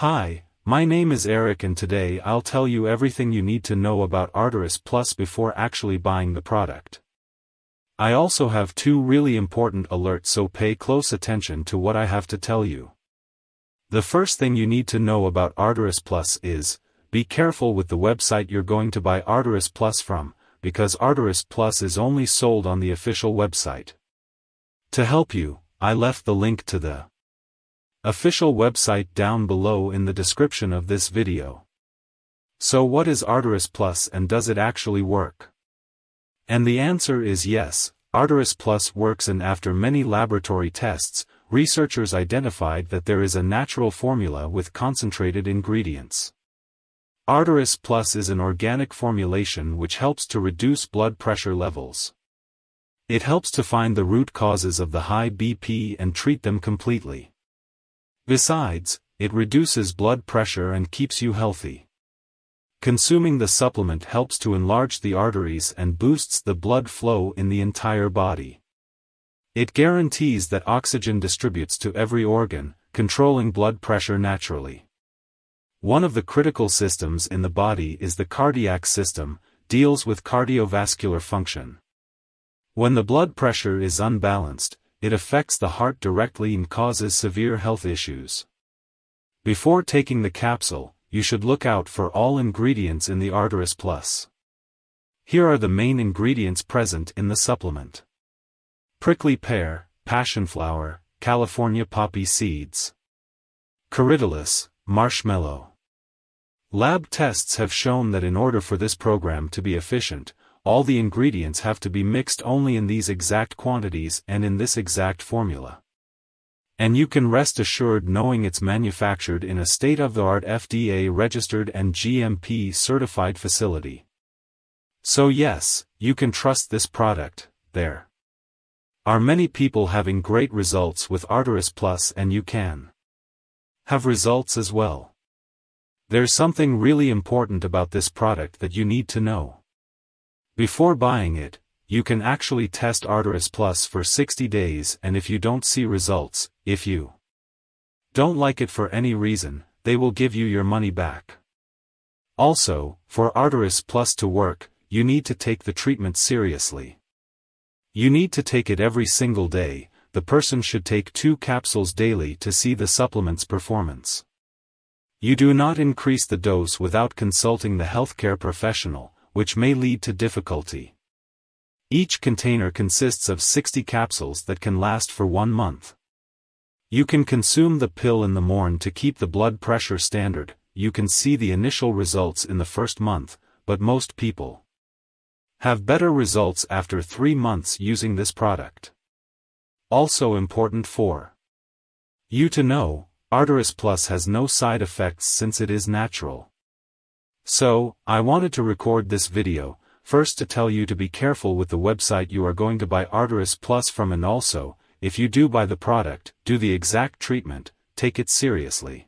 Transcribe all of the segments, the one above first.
Hi, my name is Eric and today I'll tell you everything you need to know about Arteris Plus before actually buying the product. I also have two really important alerts so pay close attention to what I have to tell you. The first thing you need to know about Arteris Plus is, be careful with the website you're going to buy Arteris Plus from, because Arteris Plus is only sold on the official website. To help you, I left the link to the official website down below in the description of this video. So what is Arteris Plus and does it actually work? And the answer is yes, Arteris Plus works and after many laboratory tests, researchers identified that there is a natural formula with concentrated ingredients. Arteris Plus is an organic formulation which helps to reduce blood pressure levels. It helps to find the root causes of the high BP and treat them completely. Besides, it reduces blood pressure and keeps you healthy. Consuming the supplement helps to enlarge the arteries and boosts the blood flow in the entire body. It guarantees that oxygen distributes to every organ, controlling blood pressure naturally. One of the critical systems in the body is the cardiac system, deals with cardiovascular function. When the blood pressure is unbalanced, it affects the heart directly and causes severe health issues. Before taking the capsule, you should look out for all ingredients in the Arteris Plus. Here are the main ingredients present in the supplement. Prickly pear, passion flower, California poppy seeds. Corydalis, marshmallow. Lab tests have shown that in order for this program to be efficient, all the ingredients have to be mixed only in these exact quantities and in this exact formula. And you can rest assured knowing it's manufactured in a state-of-the-art FDA-registered and GMP-certified facility. So yes, you can trust this product, there. Are many people having great results with Arteris Plus and you can have results as well. There's something really important about this product that you need to know. Before buying it, you can actually test Arteris Plus for 60 days and if you don't see results, if you don't like it for any reason, they will give you your money back. Also, for Arteris Plus to work, you need to take the treatment seriously. You need to take it every single day, the person should take two capsules daily to see the supplement's performance. You do not increase the dose without consulting the healthcare professional, which may lead to difficulty. Each container consists of 60 capsules that can last for one month. You can consume the pill in the morn to keep the blood pressure standard, you can see the initial results in the first month, but most people have better results after three months using this product. Also important for you to know, Arteris Plus has no side effects since it is natural. So, I wanted to record this video, first to tell you to be careful with the website you are going to buy Arteris Plus from and also, if you do buy the product, do the exact treatment, take it seriously.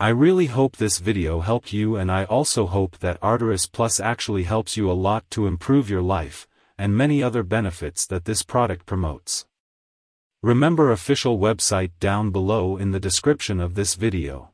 I really hope this video helped you and I also hope that Arteris Plus actually helps you a lot to improve your life, and many other benefits that this product promotes. Remember official website down below in the description of this video.